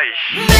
nós.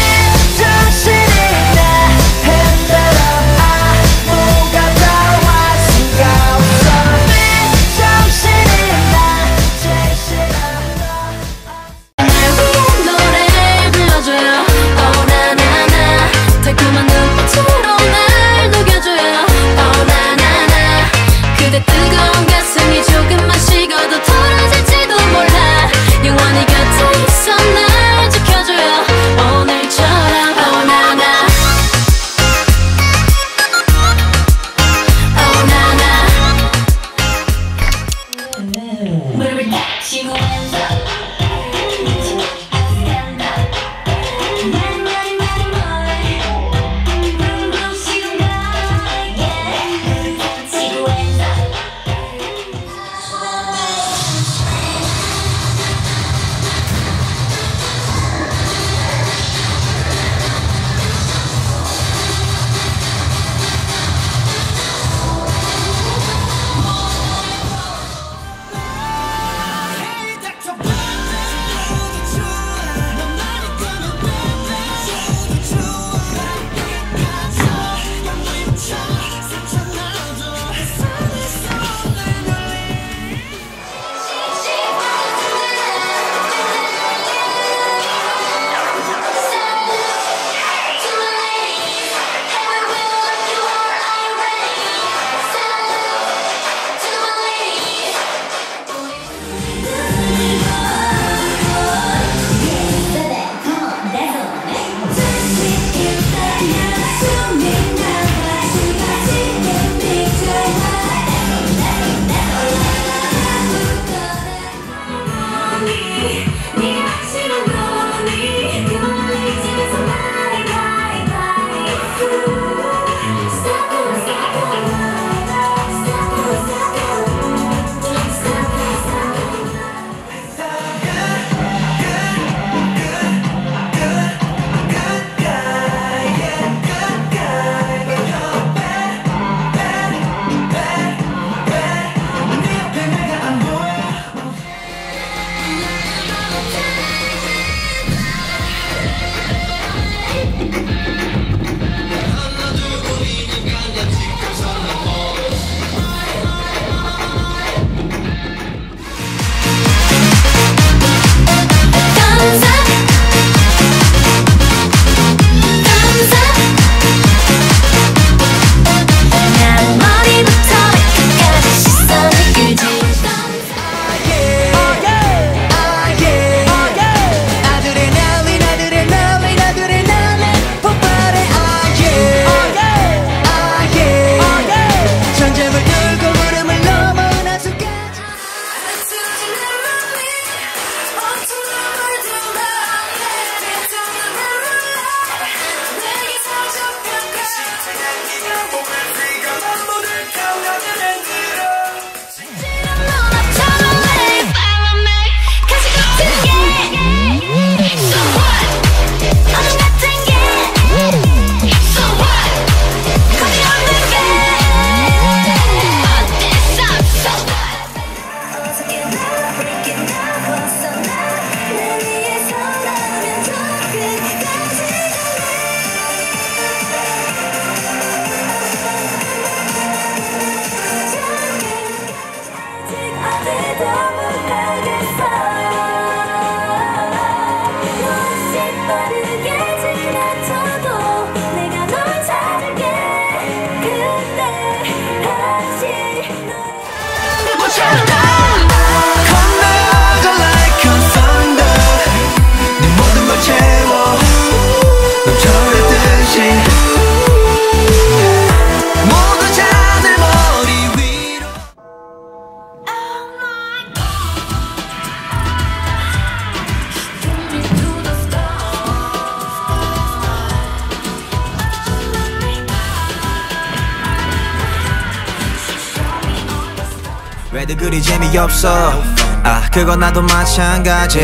해도 그리 재미없어. 아 그건 나도 마찬가지.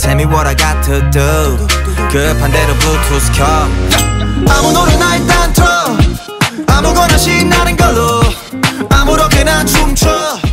Tell me what I got to do 급한 대로 블루투스 켜. 아무 노래나 일단 틀어 아무거나 신나는 걸로. 아무렇게나 춤춰.